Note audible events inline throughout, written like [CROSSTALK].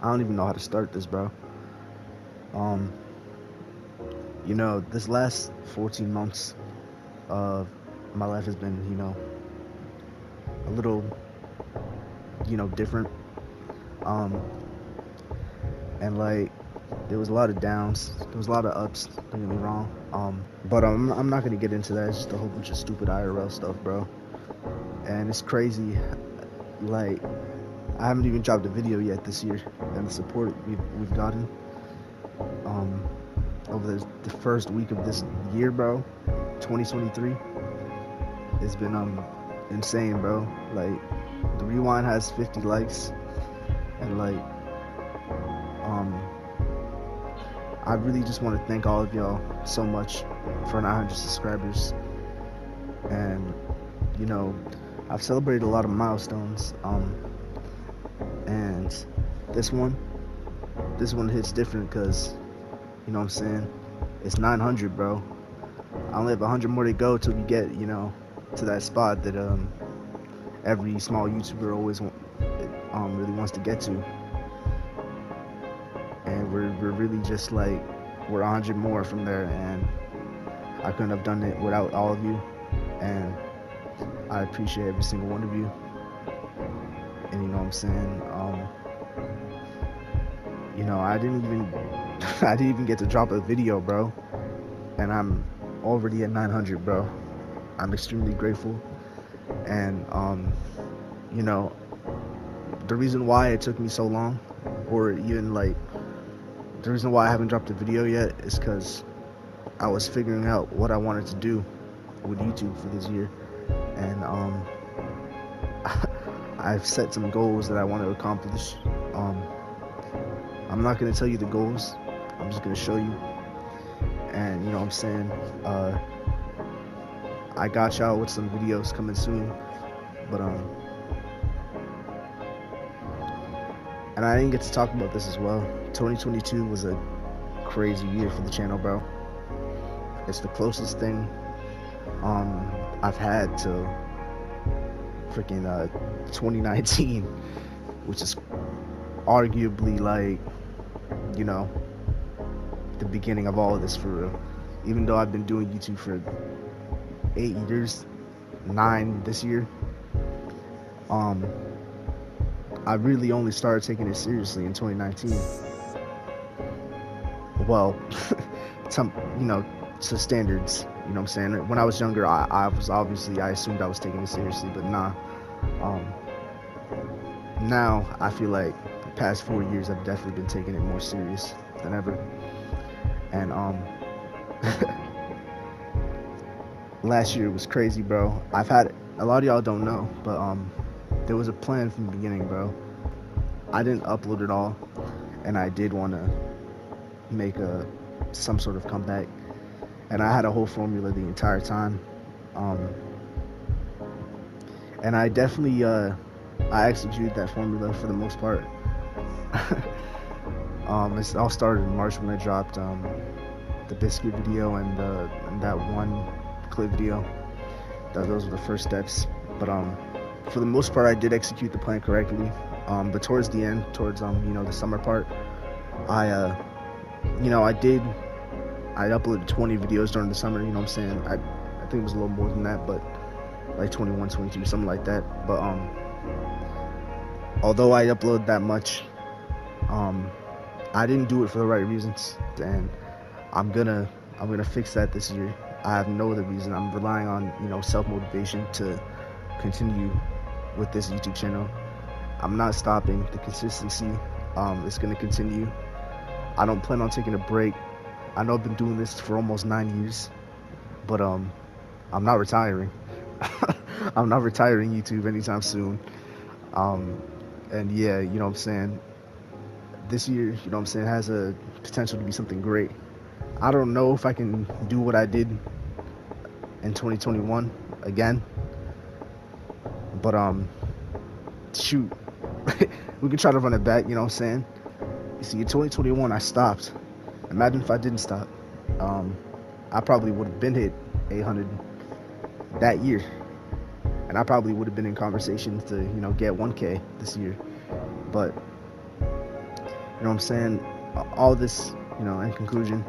I don't even know how to start this, bro. Um, you know, this last 14 months of my life has been, you know, a little, you know, different. Um, and like, there was a lot of downs, there was a lot of ups. Don't get me wrong. Um, but um, I'm not gonna get into that. It's just a whole bunch of stupid IRL stuff, bro. And it's crazy. Like, I haven't even dropped a video yet this year, and the support we've we've gotten um, over the, the first week of this year, bro, 2023, it's been um insane, bro. Like, the rewind has 50 likes, and like, um, I really just want to thank all of y'all so much for 900 subscribers, and you know, I've celebrated a lot of milestones. Um, this one, this one hits different because, you know what I'm saying? It's 900, bro. I only have 100 more to go till we get, you know, to that spot that um every small YouTuber always um really wants to get to. And we're we're really just like we're 100 more from there, and I couldn't have done it without all of you. And I appreciate every single one of you. And you know what I'm saying? Um, you know, I didn't even [LAUGHS] I didn't even get to drop a video, bro. And I'm already at 900, bro. I'm extremely grateful. And um, you know, the reason why it took me so long or even like the reason why I haven't dropped a video yet is cuz I was figuring out what I wanted to do with YouTube for this year and um, I've set some goals that I want to accomplish. Um, I'm not gonna tell you the goals. I'm just gonna show you. And you know what I'm saying? Uh, I got y'all with some videos coming soon, but um, and I didn't get to talk about this as well. 2022 was a crazy year for the channel, bro. It's the closest thing um I've had to freaking uh 2019 which is arguably like you know the beginning of all of this for real. Even though I've been doing YouTube for eight years nine this year um I really only started taking it seriously in 2019 well [LAUGHS] some you know to standards you know what I'm saying? When I was younger, I, I was obviously, I assumed I was taking it seriously, but nah. Um, now, I feel like the past four years, I've definitely been taking it more serious than ever. And, um, [LAUGHS] last year was crazy, bro. I've had, a lot of y'all don't know, but, um, there was a plan from the beginning, bro. I didn't upload it all, and I did want to make a, some sort of comeback and I had a whole formula the entire time. Um, and I definitely uh, I executed that formula for the most part. [LAUGHS] um, it all started in March when I dropped um, the biscuit video and, and, that one clip video. That, those were the first steps. But um, for the most part, I did execute the plan correctly. Um, but towards the end, towards um, you know the summer part, I uh, you know I did I uploaded 20 videos during the summer, you know what I'm saying? I, I think it was a little more than that, but like 21, 22, something like that. But um, although I upload that much, um, I didn't do it for the right reasons, and I'm gonna I'm gonna fix that this year. I have no other reason. I'm relying on you know self motivation to continue with this YouTube channel. I'm not stopping. The consistency um, is gonna continue. I don't plan on taking a break I know I've been doing this for almost nine years, but um, I'm not retiring. [LAUGHS] I'm not retiring YouTube anytime soon. Um, and yeah, you know what I'm saying. This year, you know what I'm saying, has a potential to be something great. I don't know if I can do what I did in 2021 again, but um, shoot, [LAUGHS] we can try to run it back. You know what I'm saying. You see, in 2021, I stopped Imagine if I didn't stop. Um, I probably would have been hit 800 that year. And I probably would have been in conversations to, you know, get 1K this year. But You know what I'm saying? All this, you know, in conclusion,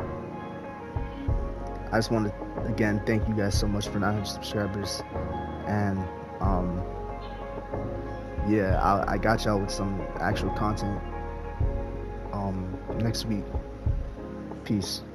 I just want to again thank you guys so much for 900 subscribers, and um, yeah, I, I got y'all with some actual content um next week. Peace.